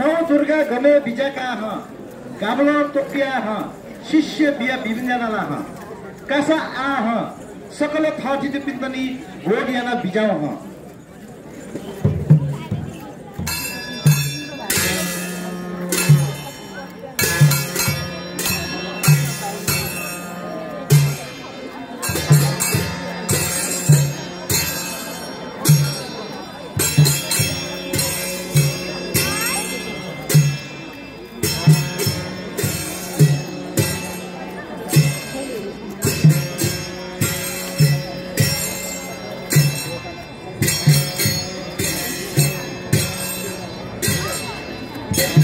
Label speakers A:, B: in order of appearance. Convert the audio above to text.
A: नौ दुर्गा गमे बिजाका ह गाब्लो ह शिष्य बिया बिबिन्जानाला ह कासा आ ह सकल थर्टी पिन्तनी गोडियाना बिजाउ Yeah.